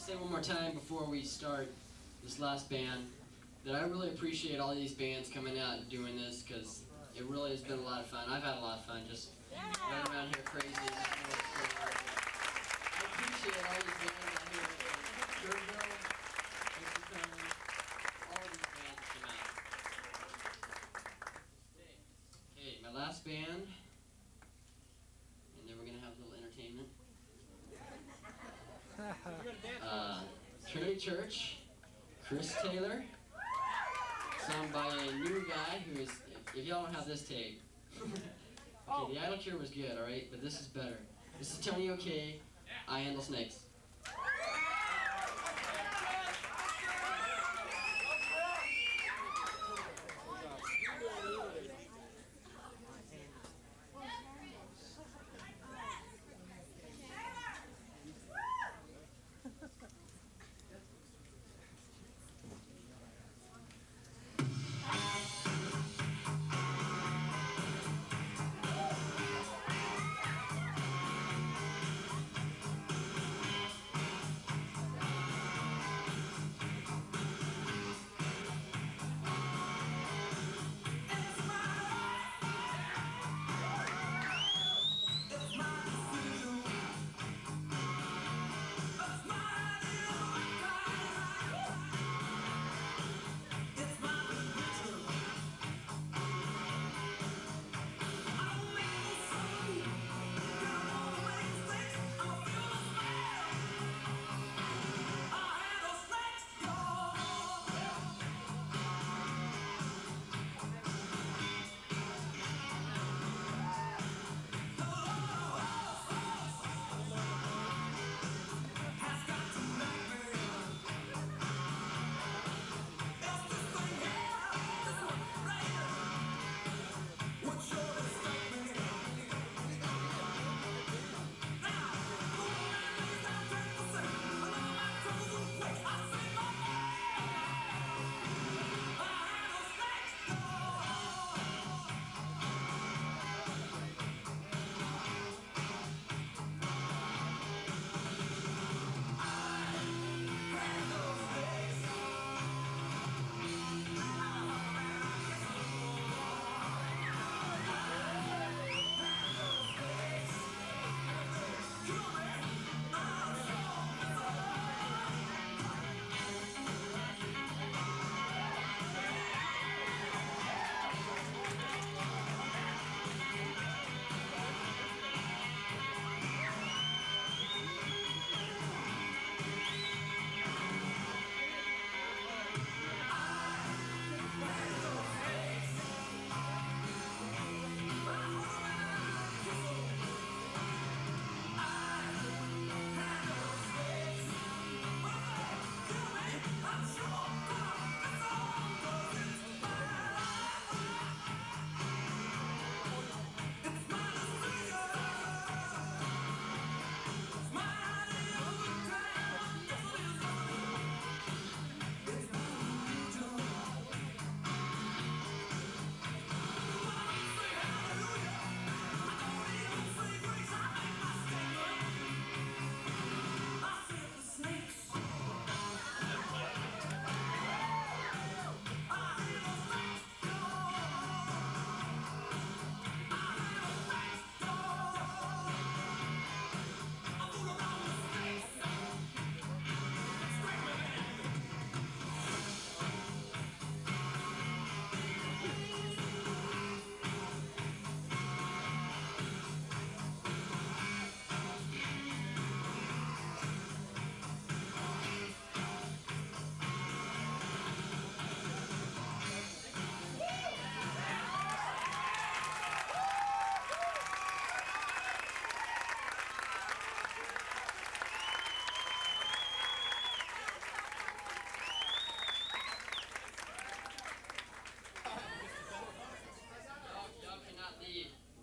to say one more time before we start this last band that I really appreciate all these bands coming out and doing this because it really has been a lot of fun. I've had a lot of fun just running around here crazy. I appreciate all these bands out here. Kerrville, Mr. Cohen, all these bands that came out. Okay, my last band, and then we're going to have a little entertainment. Uh, Trinity Church, Chris Taylor, sung by a new guy who is, if, if y'all don't have this tape, okay, the Idol Cure was good, alright, but this is better. This is Tonio K, I Handle Snakes.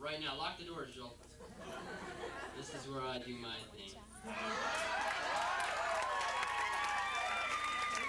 Right now. Lock the doors, Joel. This is where I do my thing.